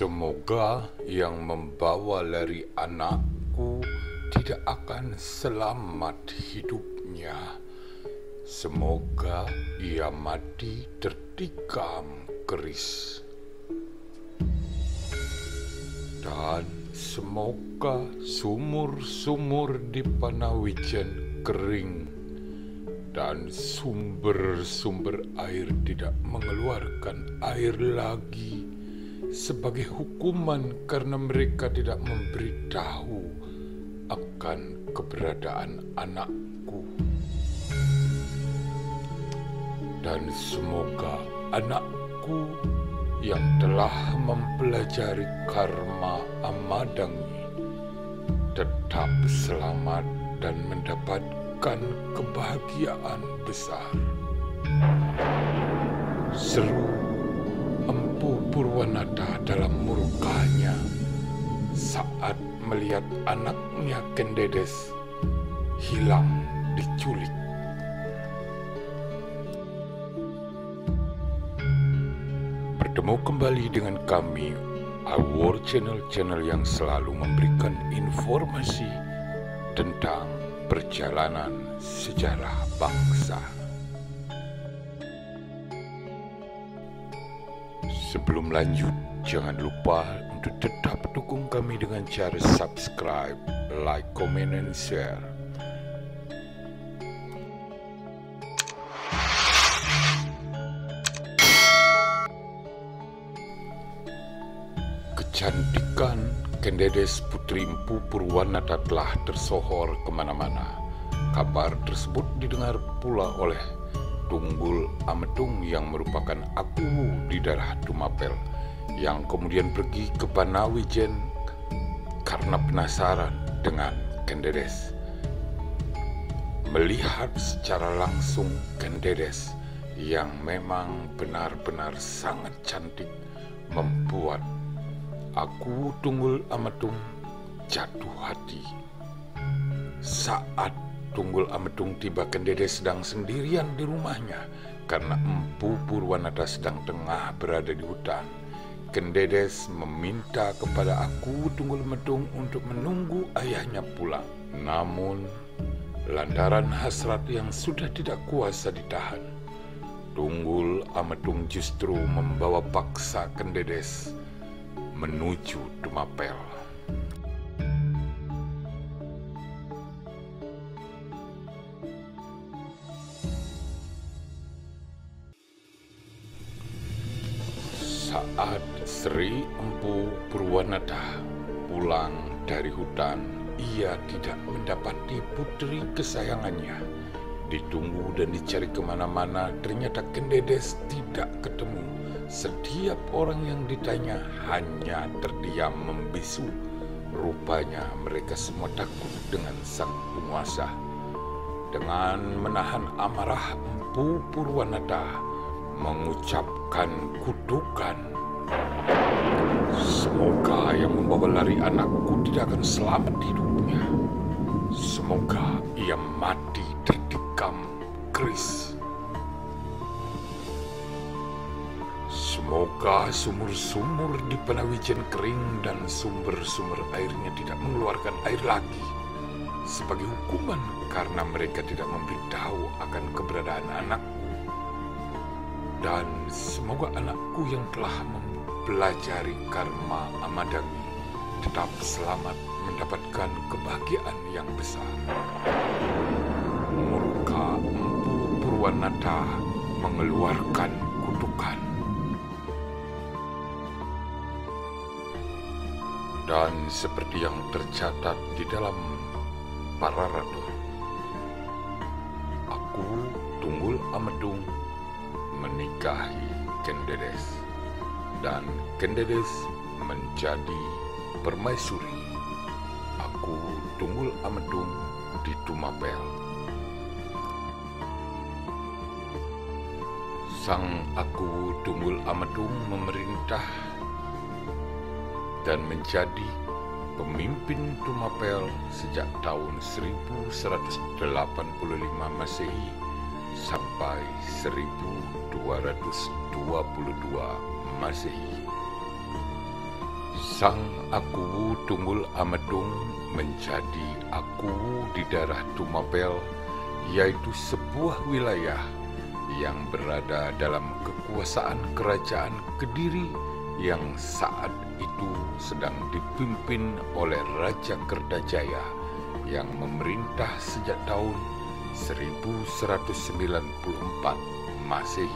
Semoga yang membawa lari anakku tidak akan selamat hidupnya. Semoga ia mati tertikam keris. Dan semoga sumur-sumur di Panawijen kering dan sumber-sumber air tidak mengeluarkan air lagi sebagai hukuman karena mereka tidak memberitahu akan keberadaan anakku. Dan semoga anakku yang telah mempelajari karma amadangi tetap selamat dan mendapatkan kebahagiaan besar. Seru Empu Purwanata dalam murkanya saat melihat anaknya Kendedes hilang diculik. Bertemu kembali dengan kami, Our Channel-channel yang selalu memberikan informasi tentang perjalanan sejarah bangsa. Sebelum lanjut, jangan lupa untuk tetap dukung kami dengan cara subscribe, like, comment, and share. Kecantikan Kendedes Putri Empu Purwanata telah tersohor ke mana-mana. Kabar tersebut didengar pula oleh Tunggul Ametung yang merupakan aku di darah Tumapel yang kemudian pergi ke Panawijen karena penasaran dengan Kendedes. Melihat secara langsung Kendedes yang memang benar-benar sangat cantik membuat aku Tunggul Ametung jatuh hati. Saat Tunggul Amedung tiba Kendede sedang sendirian di rumahnya karena Empu Purwanata sedang tengah berada di hutan. Kendedes meminta kepada aku Tunggul Medung untuk menunggu ayahnya pulang. Namun, lantaran hasrat yang sudah tidak kuasa ditahan, Tunggul Amedung justru membawa paksa Kendedes menuju Tumapel. Saat Sri Empu Purwanata pulang dari hutan, ia tidak mendapati putri kesayangannya. Ditunggu dan dicari ke mana-mana, ternyata Kendedes tidak ketemu. Setiap orang yang ditanya hanya terdiam membisu. Rupanya mereka semua takut dengan sang penguasa. Dengan menahan amarah Empu Purwanata, mengucapkan kutukan. Semoga yang membawa lari anakku tidak akan selamat hidupnya. Semoga ia mati tertikam keris. Semoga sumur-sumur di Penawijen kering dan sumber-sumber airnya tidak mengeluarkan air lagi sebagai hukuman karena mereka tidak memberitahu akan keberadaan anakku dan semoga anakku yang telah mempelajari karma Amadami tetap selamat mendapatkan kebahagiaan yang besar. Murka Empu Purwanata mengeluarkan kutukan. Dan seperti yang tercatat di dalam Pararatur, aku Tunggul Amedung menikahi Kendedes dan Kendedes menjadi permaisuri. Aku Tunggul Amedung di Tumapel. Sang aku Tunggul Amedung memerintah dan menjadi pemimpin Tumapel sejak tahun 1185 Masehi sampai 1222 Masehi. Sang Aku Tunggul Amedung menjadi Aku di daerah Tumapel, yaitu sebuah wilayah yang berada dalam kekuasaan kerajaan Kediri yang saat itu sedang dipimpin oleh Raja Kerdajaya yang memerintah sejak tahun 1194 Masehi.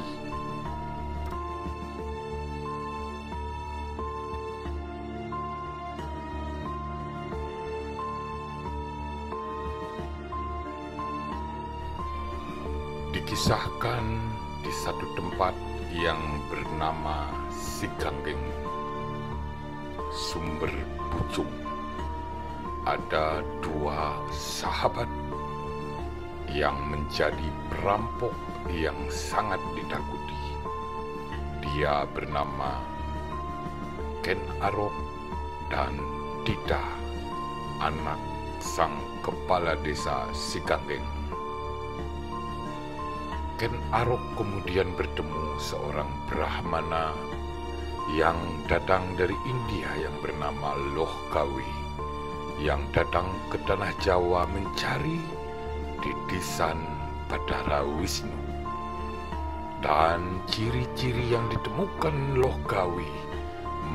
Dikisahkan di satu tempat yang bernama Siganggeng, sumber pucuk. Ada dua sahabat yang menjadi perampok yang sangat ditakuti. Dia bernama Ken Arok dan Dita, anak sang kepala desa Siganggeng. Ken Arok kemudian bertemu seorang Brahmana yang datang dari India yang bernama Loh Kawi yang datang ke tanah Jawa mencari titisan Badara Wisnu. Dan ciri-ciri yang ditemukan Loh Kawi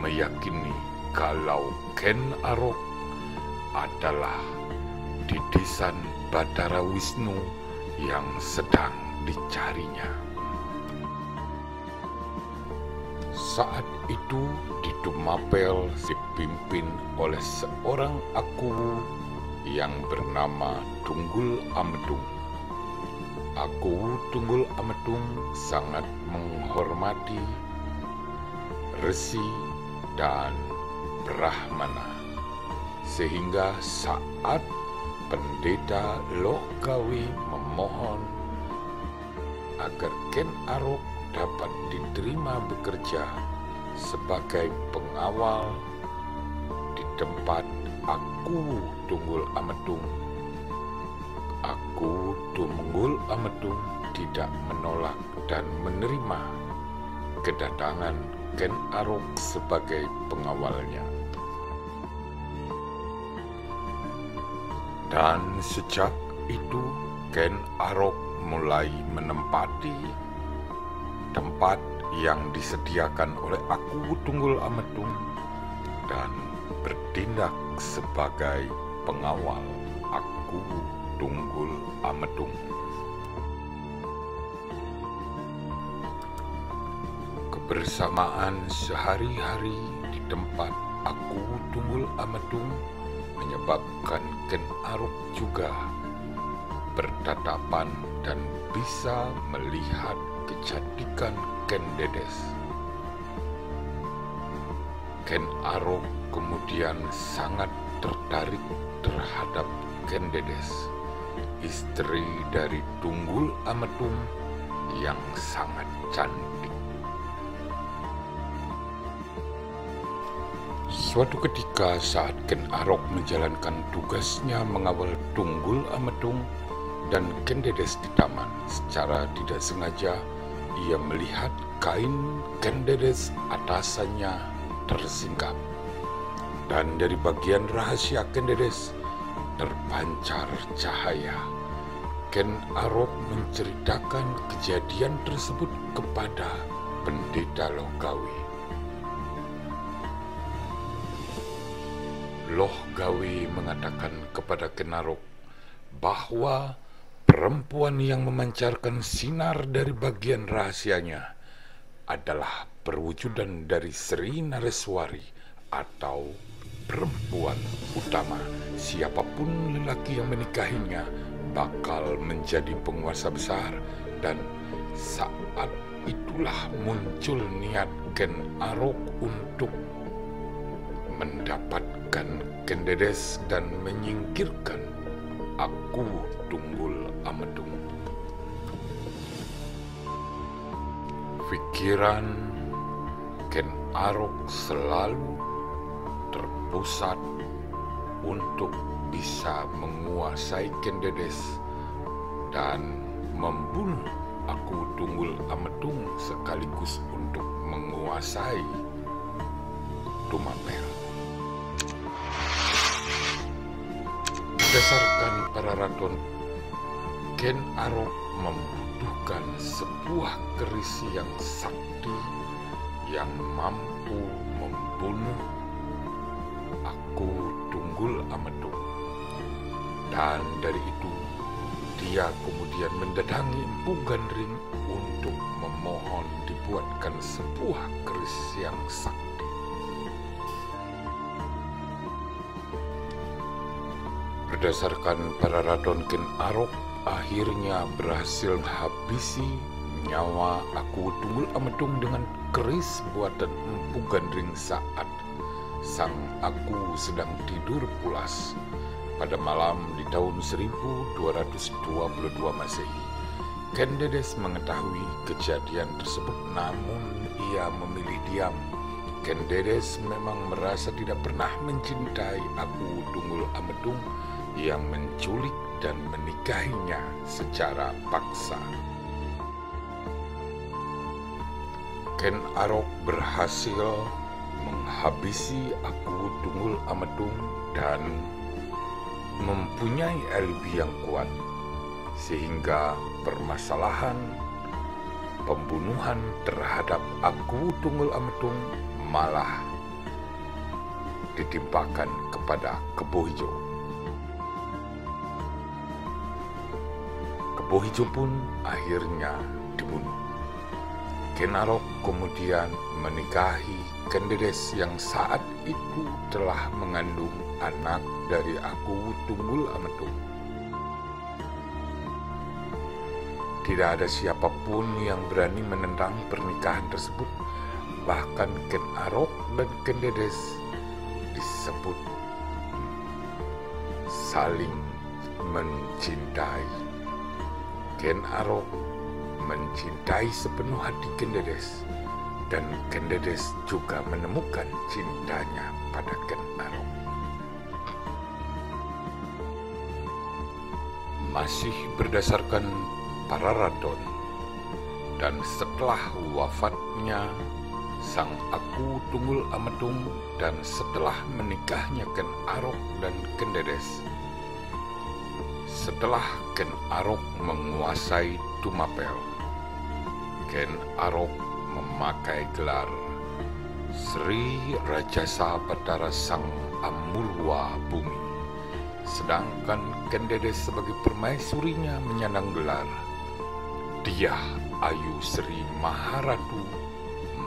meyakini kalau Ken Arok adalah titisan Badara Wisnu yang sedang dicarinya. Saat itu di Tumapel dipimpin oleh seorang aku yang bernama Tunggul Amedung. Aku Tunggul Amedung sangat menghormati resi dan Brahmana. Sehingga saat pendeta Lokawi memohon agar Ken Arok dapat diterima bekerja sebagai pengawal di tempat aku Tunggul Amedung. Aku Tunggul Amedung tidak menolak dan menerima kedatangan Ken Arok sebagai pengawalnya. Dan sejak itu Ken Arok mulai menempati tempat yang disediakan oleh aku Tunggul Amedung dan bertindak sebagai pengawal aku Tunggul Amedung. Kebersamaan sehari-hari di tempat aku Tunggul Amedung menyebabkan Ken Arok juga bertatapan dan bisa melihat kecantikan Ken Dedes. Ken Arok kemudian sangat tertarik terhadap Ken Dedes, istri dari Tunggul Amedung yang sangat cantik. Suatu ketika saat Ken Arok menjalankan tugasnya mengawal Tunggul Amedung dan Ken Dedes di taman, secara tidak sengaja ia melihat kain Ken Dedes atasannya tersingkap. Dan dari bagian rahasia Ken Dedes terpancar cahaya. Ken Arok menceritakan kejadian tersebut kepada pendeta Logawi. Loh Gawi mengatakan kepada Ken Arok bahwa perempuan yang memancarkan sinar dari bagian rahasianya adalah perwujudan dari Sri Nareswari atau perempuan utama. Siapa pun lelaki yang menikahinya bakal menjadi penguasa besar dan saat itulah muncul niat Ken Arok untuk mendapatkan Kendedes dan menyingkirkan aku Tunggul Amedung. Pikiran Ken Arok selalu pusat untuk bisa menguasai Kendedes dan membunuh aku Tunggul Ametung sekaligus untuk menguasai Tumapel. Berdasarkan peraraton, Ken Arok membutuhkan sebuah keris yang sakti yang mampu membunuh Tunggul Amedung. Dan dari itu, dia kemudian mendatangi Empu Gandring untuk memohon dibuatkan sebuah keris yang sakti. Berdasarkan para radon Ken Arok, akhirnya berhasil habisi nyawa aku Tunggul Amedung dengan keris buatan Empu Gandring saat sang aku sedang tidur pulas pada malam di tahun 1222 Masehi. Ken Dedes mengetahui kejadian tersebut namun ia memilih diam. Ken Dedes memang merasa tidak pernah mencintai aku Tunggul Amedung yang menculik dan menikahinya secara paksa. Ken Arok berhasil menghabisi aku Tunggul Amedung dan mempunyai alibi yang kuat sehingga permasalahan pembunuhan terhadap aku Tunggul Amedung malah ditimpakan kepada Kebo Hijau. Kebo Hijau pun akhirnya dibunuh. Kenarok kemudian menikahi Kendedes yang saat itu telah mengandung anak dari aku Tunggul Amedung. Tidak ada siapa pun yang berani menentang pernikahan tersebut. Bahkan Ken Arok dan Ken Dedes disebut saling mencintai. Ken Arok mencintai sepenuh hati Ken Dedes dan Ken Dedes juga menemukan cintanya pada Ken Arok. Masih berdasarkan para radon dan setelah wafatnya sang aku Tunggul Amedung dan setelah menikahnya Ken Arok dan Ken Dedes setelah Ken Arok menguasai Tumapel Ken Arok memakai gelar Sri Rajasa Batara Sang Amurwa Bumi sedangkan Ken Dedes sebagai permaisurinya menyandang gelar dia Ayu Sri Maharatu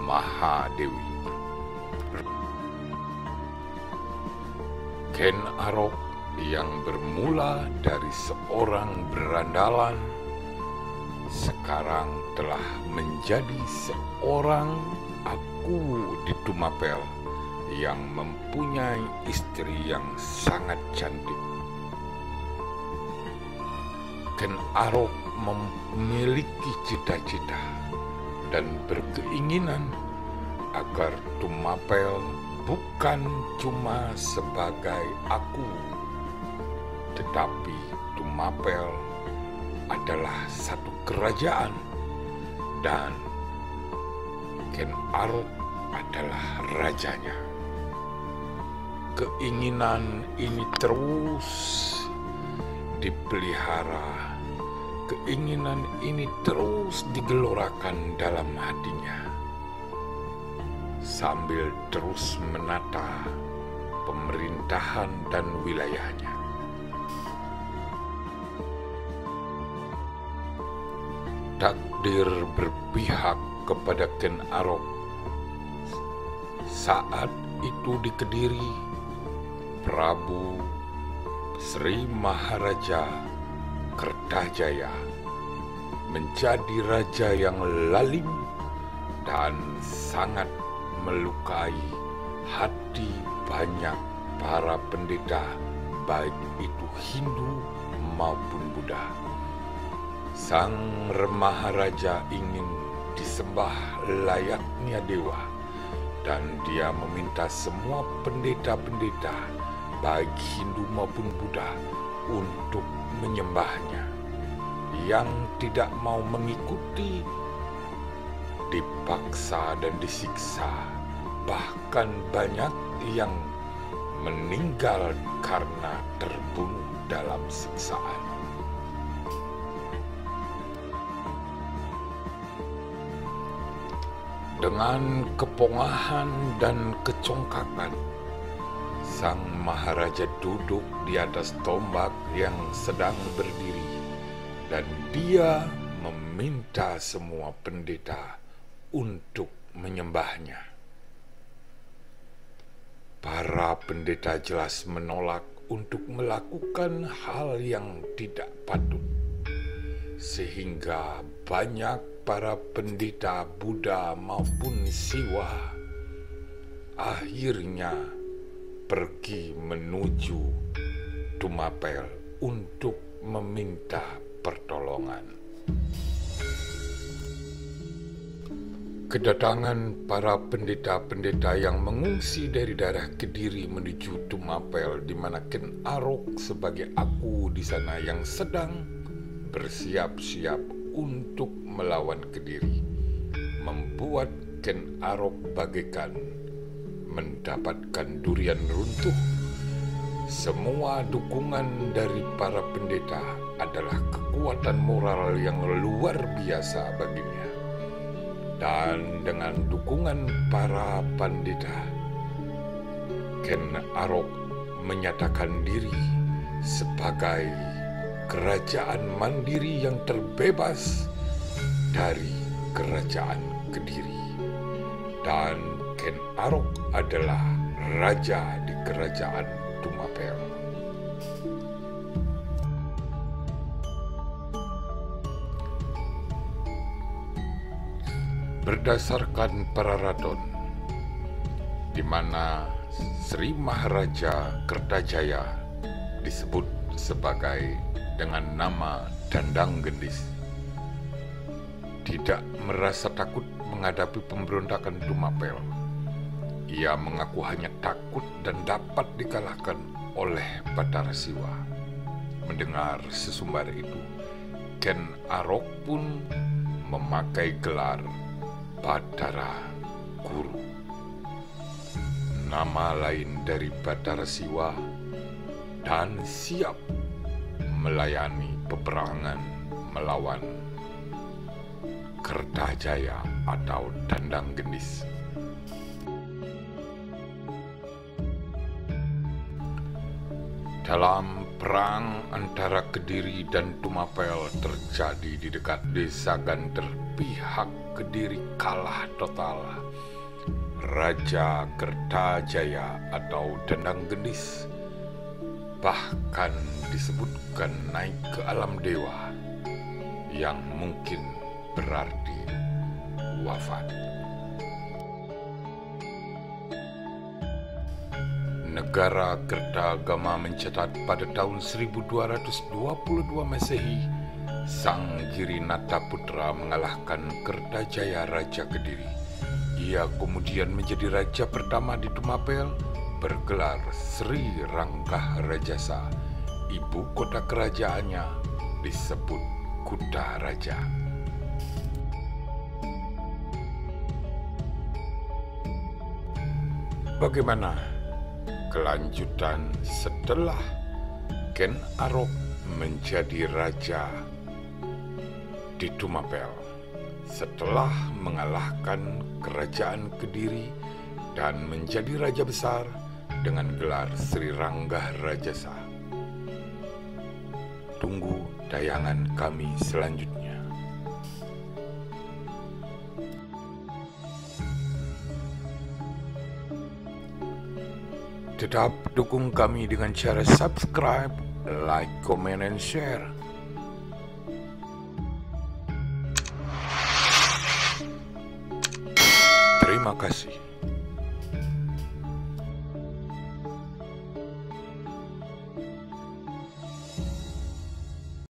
Mahadewi. Ken Arok yang bermula dari seorang berandalan sekarang telah menjadi seorang aku di Tumapel yang mempunyai istri yang sangat cantik. Ken Arok memiliki cita-cita dan berkeinginan agar Tumapel bukan cuma sebagai aku, tetapi Tumapel adalah satu kerajaan dan Ken Arok adalah rajanya. Keinginan ini terus dipelihara keinginan ini terus digelorakan dalam hatinya sambil terus menata pemerintahan dan wilayahnya. Takdir berpihak kepada Ken Arok. Saat itu di Kediri, Prabu Sri Maharaja Kertajaya menjadi raja yang lalim dan sangat melukai hati banyak para pendeta baik itu Hindu maupun Buddha. Sang Remaharaja ingin disembah layaknya dewa dan dia meminta semua pendeta-pendeta baik Hindu maupun Buddha untuk menyembahnya. Yang tidak mau mengikuti dipaksa dan disiksa, bahkan banyak yang meninggal karena terbunuh dan siksaan. Dengan kepongahan dan kecongkakan, Sang Maharaja duduk di atas tombak yang sedang berdiri, dan dia meminta semua pendeta untuk menyembahnya. Para pendeta jelas menolak untuk melakukan hal yang tidak patut, sehingga banyak para pendeta Buddha maupun Siwa akhirnya pergi menuju Tumapel untuk meminta pertolongan. Kedatangan para pendeta-pendeta yang mengungsi dari daerah Kediri menuju Tumapel di mana Ken Arok sebagai aku di sana yang sedang bersiap-siap untuk melawan Kediri, membuat Ken Arok bagaikan mendapatkan durian runtuh. Semua dukungan dari para pendeta adalah kekuatan moral yang luar biasa baginya. Dan dengan dukungan para pendeta, Ken Arok menyatakan diri sebagai kerajaan mandiri yang terbebas dari kerajaan Kediri. Dan Ken Arok adalah raja di kerajaan Tumapel. Berdasarkan Pararadon, di mana Sri Maharaja Kertajaya disebut sebagai dengan nama Dandang Gendis. Tidak merasa takut menghadapi pemberontakan Dumapel. Ia mengaku hanya takut dan dapat dikalahkan oleh Batara Siwa. Mendengar sesumbar itu, Ken Arok pun memakai gelar Batara Guru. Nama lain dari Batara Siwa dan siap melayani peperangan melawan Kertajaya atau Dandang Gendis. Dalam perang antara Kediri dan Tumapel terjadi di dekat desa Ganter, pihak Kediri kalah total. Raja Kertajaya atau Dandang Gendis bahkan disebutkan naik ke alam dewa yang mungkin berarti wafat. Negara Kertagama mencatat pada tahun 1222 Masehi, Sang Girinata Putra mengalahkan Kertajaya Raja Kediri. Ia kemudian menjadi raja pertama di Tumapel bergelar Sri Rangkah Rajasa. Ibu kota kerajaannya disebut Kuta Raja. Bagaimana kelanjutan setelah Ken Arok menjadi raja di Tumapel setelah mengalahkan kerajaan Kediri dan menjadi raja besar dengan gelar Sri Ranggah Rajasa. Tunggu tayangan kami selanjutnya. Tetap dukung kami dengan cara subscribe, like, comment, and share. Terima kasih.